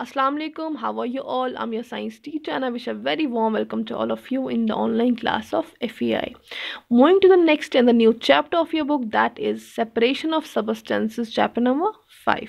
Assalamu alaikum, how are you all? I'm your science teacher and I wish a very warm welcome to all of you in the online class of FEI. Moving to the next and the new chapter of your book that is separation of substances chapter number five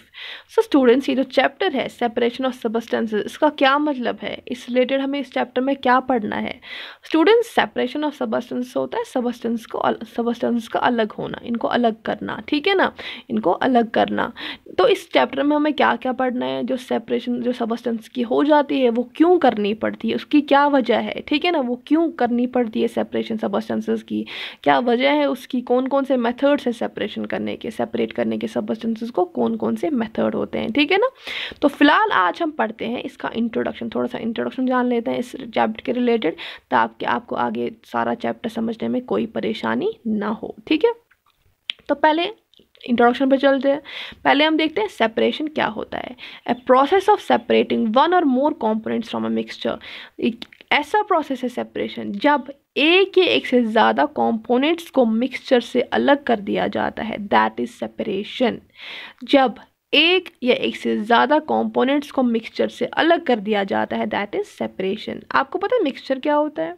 so students ये जो chapter है separation of substances इसका क्या मतलब है? इस related हमें इस चैप्टर में क्या पढ़ना है? स्टूडेंट्स सेपरेशन ऑफ़ सबस्टेंस होता है सबस्टेंस को सबस्टेंस का अलग होना, इनको अलग करना, ठीक है ना? इनको अलग करना। तो इस चैप्टर में हमें क्या क्या पढ़ना है? जो सेपरेशन जो सबस्टेंस की हो जाती है, वो क्यों करनी पड़ती है? उसकी क्या वजह है? ठीक है ना? वो क्यों करनी पड़ती है सेपरेशन सबस्टेंसेस की? क्या वजह है उसकी? कौन कौन से मेथड्स है सेपरेशन करने के सेपरेट करने के सबस्टेंसेस को? कौन कौन से मेथड होते हैं, ठीक है ना? तो फ़िलहाल आज हम पढ़ते हैं इसका इंट्रोडक्शन थोड़ा सा इंट्रोडक्शन जान लेते हैं इस चैप्टर के रिलेटेड ताकि आपको आगे सारा चैप्टर समझने में कोई परेशानी ना हो, ठीक है? तो पहले इंट्रोडक्शन पे चलते हैं। पहले हम देखते हैं सेपरेशन क्या होता है। A process of separating one और more components from a mixture ऐसा प्रोसेस है सेपरेशन जब एक या एक से ज़्यादा कंपोनेंट्स को मिक्सचर से अलग कर दिया जाता है दैट इज़ सेपरेशन जब एक या एक से ज़्यादा कंपोनेंट्स को मिक्सचर से अलग कर दिया जाता है दैट इज़ सेपरेशन आपको पता है मिक्सचर क्या होता है?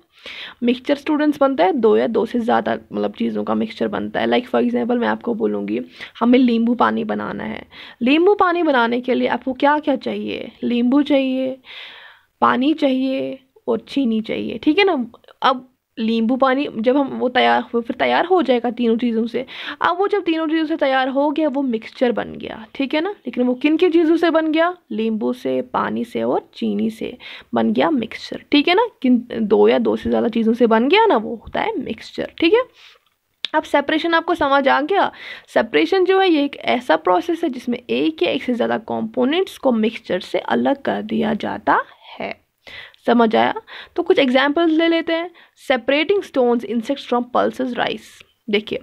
मिक्सचर स्टूडेंट्स बनता है, दो या दो से ज़्यादा मतलब चीज़ों का मिक्सचर बनता है. लाइक फॉर एग्जांपल मैं आपको बोलूँगी, हमें नींबू पानी बनाना है. नींबू पानी बनाने के लिए आपको क्या क्या चाहिए? नींबू चाहिए, पानी चाहिए और चीनी चाहिए। ठीक है ना? अब नींबू पानी जब हम वो तैयार हो, फिर तैयार हो जाएगा तीनों चीज़ों से। अब वो जब तीनों चीज़ों से तैयार हो गया, वो मिक्सचर बन गया। ठीक है ना? लेकिन वो किन किन चीज़ों से बन गया? नींबू से, पानी से और चीनी से बन गया मिक्सचर ठीक है ना? किन दो या दो से ज़्यादा चीज़ों से बन गया ना, वो होता है मिक्सचर ठीक है? अब सेपरेशन आपको समझ आ गया? सेपरेशन जो है, ये एक ऐसा प्रोसेस है जिसमें एक या एक से ज़्यादा कंपोनेंट्स को मिक्सचर से अलग कर दिया जाता है। समझ आया? तो कुछ एग्जाम्पल्स ले लेते हैं. Separating stones insects from pulse rice देखिए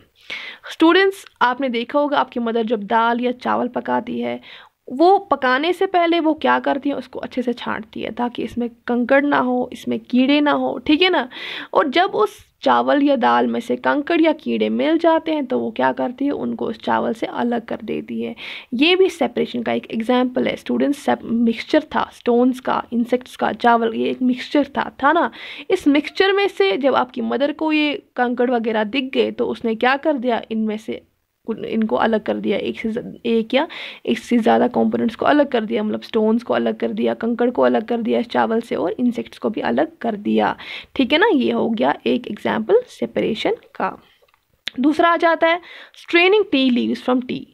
स्टूडेंट्स आपने देखा होगा आपकी मदर जब दाल या चावल पकाती है, वो पकाने से पहले वो क्या करती है? उसको अच्छे से छांटती है ताकि इसमें कंकड़ ना हो, इसमें कीड़े ना हो, ठीक है ना? और जब उस चावल या दाल में से कंकड़ या कीड़े मिल जाते हैं तो वो क्या करती है? उनको उस चावल से अलग कर देती है। ये भी सेपरेशन का एक एग्ज़ाम्पल है। स्टूडेंट्स मिक्सचर था स्टोन्स का इंसेक्ट्स का चावल, ये एक मिक्सचर था था ना? इस मिक्सचर में से जब आपकी मदर को ये कंकड़ वगैरह दिख गए तो उसने क्या कर दिया? इनमें से इनको अलग कर दिया, एक से एक या एक से ज़्यादा कंपोनेंट्स को अलग कर दिया मतलब स्टोन्स को अलग कर दिया, कंकड़ को अलग कर दिया, चावल से और इंसेक्ट्स को भी अलग कर दिया। ठीक है ना? ये हो गया एक एग्ज़ाम्पल सेपरेशन का। दूसरा आ जाता है straining tea leaves from tea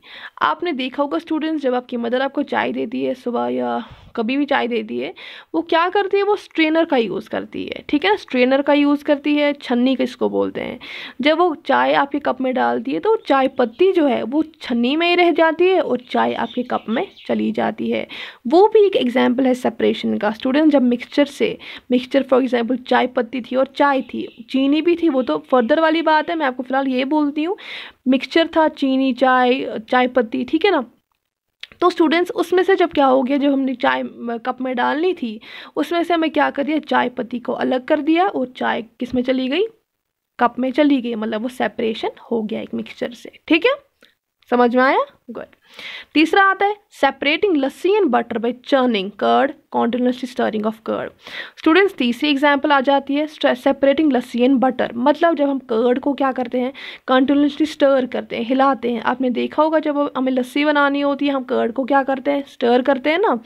आपने देखा होगा स्टूडेंट्स जब आपकी मदर आपको चाय देती है सुबह या कभी भी चाय देती है, वो क्या करती है, वो स्ट्रेनर का यूज़ करती है। ठीक है ना? स्ट्रेनर का यूज़ करती है, छन्नी किसको बोलते हैं। जब वो चाय आपके कप में डालती है तो चाय पत्ती जो है, वो छन्नी में ही रह जाती है और चाय आपके कप में चली जाती है। वो भी एक एग्ज़ाम्पल है सेपरेशन का। स्टूडेंट जब मिक्सचर से मिक्सचर फॉर एग्ज़ाम्पल चाय पत्ती थी और चाय थी, चीनी भी थी, वो तो फर्दर वाली बात है, मैं आपको फ़िलहाल ये बोलती हूँ। मिक्सचर था, चीनी, चाय चाय पत्ती, ठीक है ना? तो स्टूडेंट्स उसमें से जब क्या हो गया जो हमने चाय कप में डालनी थी, उसमें से हमें क्या कर दिया, चाय पत्ती को अलग कर दिया और चाय किसमें चली गई? कप में चली गई मतलब वो सेपरेशन हो गया एक मिक्सचर से। ठीक है? समझ में आया? गुड तीसरा आता है separating lassi and butter by churning curd continuously stirring of curd students तीसरी एग्ज़ाम्पल आ जाती है सेपरेटिंग लस्सी एंड बटर मतलब जब हम कर्ड को क्या करते हैं? कंटिन्यूसली स्टर करते हैं, हिलाते हैं। आपने देखा होगा, जब हमें लस्सी बनानी होती है, हम कर्ड को क्या करते हैं? स्टर करते हैं ना?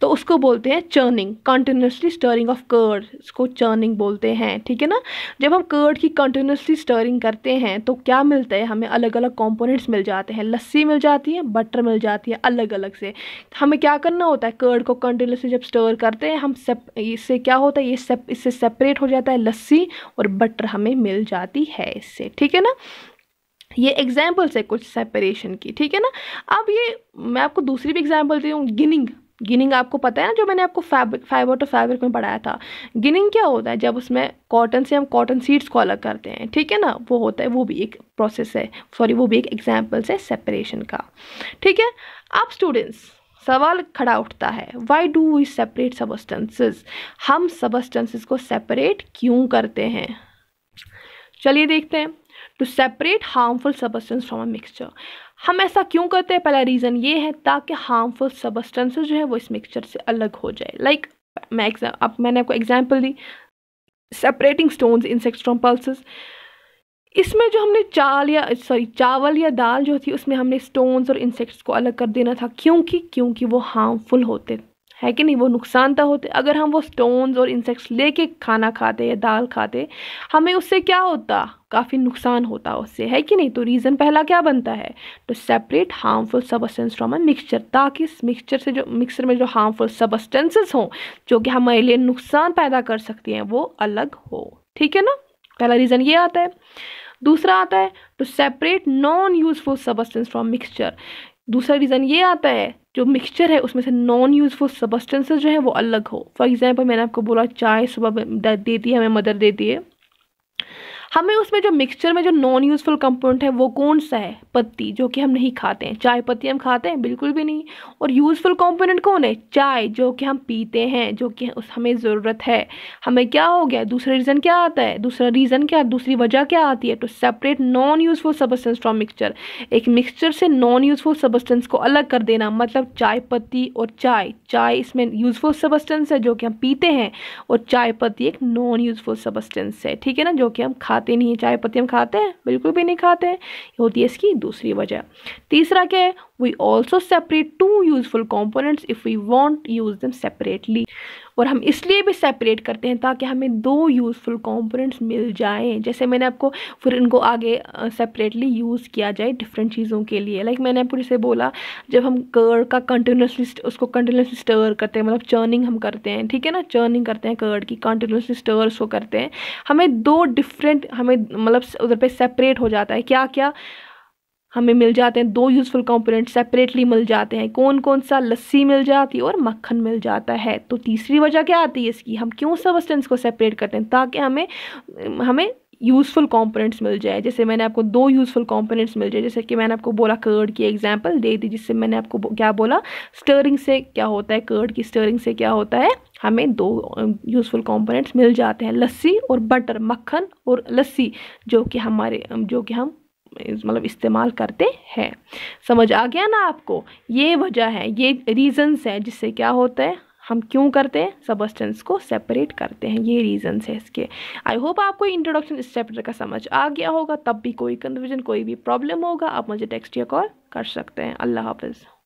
तो उसको बोलते हैं churning continuously stirring of curd इसको चर्निंग बोलते हैं, ठीक है ना? जब हम कर्ड की कंटिन्यूसली स्टरिंग करते हैं तो क्या मिलता है? हमें अलग अलग कॉम्पोनेंट्स मिल जाते हैं। लस्सी मिल जाती है बटर मिल जाती है अलग अलग से। हमें क्या करना होता है? कर्ड को कंटिन्यूसली जब स्टोर करते हैं, हम सेप इससे क्या होता है? ये सेप इससे सेपरेट हो जाता है लस्सी और बटर हमें मिल जाती है इससे। ठीक है ना? ये एग्जाम्पल्स है कुछ सेपरेशन की। ठीक है ना? अब ये, मैं आपको दूसरी भी एग्ज़ाम्पल दी हूँ, गिनिंग। गिनिंग आपको पता है ना, जो मैंने आपको फैब्रिक फाइबर टू फैब्रिक में पढ़ाया था, गिनिंग क्या होता है, जब उसमें कॉटन से हम कॉटन सीड्स को अलग करते हैं, ठीक है ना, वो होता है, वो भी एक प्रोसेस है सॉरी वो भी एक एग्जाम्पल्स है सेपरेशन का, ठीक है? आप स्टूडेंट्स सवाल खड़ा उठता है why do we separate substances हम सबस्टेंसेस को सेपरेट क्यों करते हैं? चलिए देखते हैं। To separate harmful substance from a mixture हम ऐसा क्यों करते हैं? पहला रीज़न ये है ताकि हार्मफुल सबस्टेंसेज जो है वो इस मिक्सचर से अलग हो जाए। लाइक like, मैं अब मैंने आपको example the separating stones insects from pulses इसमें जो हमने चाल या सॉरी चावल या दाल जो थी उसमें हमने स्टोन्स और इंसेक्ट्स को अलग कर देना था। क्योंकि क्योंकि वो हार्मफुल होते है कि नहीं? वो नुकसानदा होते, अगर हम वो स्टोन्स और इंसेक्ट्स लेके खाना खाते या दाल खाते, हमें उससे क्या होता? काफ़ी नुकसान होता उससे, है कि नहीं? तो रीज़न पहला क्या बनता है? To separate harmful substance from a mixture ताकि इस मिक्सचर से जो मिक्सचर में जो हार्मफुल सबस्टेंसेस हों, जो कि हमारे लिए नुकसान पैदा कर सकती हैं, वो अलग हो। ठीक है ना? पहला रीज़न ये आता है। दूसरा आता है to separate non useful substance from mixture दूसरा रीज़न ये आता है, जो मिक्सचर है, उसमें से नॉन यूजफुल सबस्टेंसेस जो है, वो अलग हो। फॉर एग्जांपल मैंने आपको बोला, चाय सुबह देती है, हमें मदर देती है। हमें उसमें जो मिक्सचर में जो नॉन यूज़फुल कंपोनेंट है, वो कौन सा है? पत्ती, जो कि हम नहीं खाते हैं। चाय पत्ती हम खाते हैं? बिल्कुल भी नहीं। और यूज़फुल कंपोनेंट कौन है? चाय, जो कि हम पीते हैं, जो कि उस, हमें ज़रूरत है। हमें क्या हो गया? दूसरा रीज़न क्या आता है? दूसरा रीज़न क्या, दूसरी वजह क्या आती है? To separate non useful substance from mixture एक मिक्सचर से नॉन यूज़फुल सबस्टेंस को अलग कर देना मतलब चाय पत्ती और चाय। चाय इसमें यूज़फुल सबस्टेंस है, जो कि हम पीते हैं, और चाय पत्ती एक नॉन यूज़फुल सबस्टेंस है। ठीक है ना? जो कि हम खा खाते नहीं है, चाय पत्ती हम खाते हैं, बिल्कुल भी नहीं खाते हैं। ये होती है इसकी दूसरी वजह। तीसरा क्या है? We also separate two useful components if we want use them separately और हम इसलिए भी सेपरेट करते हैं ताकि हमें दो यूज़फुल कंपोनेंट्स मिल जाएँ। जैसे मैंने आपको फिर इनको आगे सेपरेटली यूज़ किया जाए डिफरेंट चीज़ों के लिए। लाइक like मैंने आपको जैसे बोला, जब हम कर्ड का कंटिन्यूसली उसको कंटिन्यूसली स्टर करते हैं मतलब चर्निंग हम करते हैं, ठीक है ना? चर्निंग करते हैं कर्ड की कंटिन्यूसली स्टर उसको करते हैं। हमें दो डिफरेंट हमें मतलब उधर पर सेपरेट हो जाता है। क्या क्या हमें मिल जाते हैं, दो यूज़फुल कंपोनेंट सेपरेटली मिल जाते हैं। कौन कौन सा लस्सी मिल जाती है और मक्खन मिल जाता है। तो तीसरी वजह क्या आती है इसकी? हम क्यों सबस्टेंस को सेपरेट करते हैं? ताकि हमें हमें यूज़फुल कंपोनेंट्स मिल जाए। जैसे मैंने आपको दो यूज़फुल कंपोनेंट्स मिल जाए। जैसे कि मैंने आपको बोला कर्ड की एग्जांपल दे दी, जिससे मैंने आपको क्या बोला? स्टरिंग से क्या होता है? कर्ड की स्टरिंग से क्या होता है? हमें दो यूज़फुल कंपोनेंट्स मिल जाते हैं। लस्सी और बटर मक्खन और लस्सी, जो कि हमारे, जो कि हम मतलब इस्तेमाल करते हैं। समझ आ गया ना आपको? ये वजह है, ये रीज़न्स है जिससे क्या होता है? हम क्यों करते हैं? सबस्टेंस को सेपरेट करते हैं। ये रीज़न्स है इसके। आई होप आपको इंट्रोडक्शन इस चैप्टर का समझ आ गया होगा। तब भी कोई कन्फ्यूज़न कोई भी प्रॉब्लम होगा, आप मुझे टेक्स्ट या कॉल कर सकते हैं। अल्लाह हाफिज़।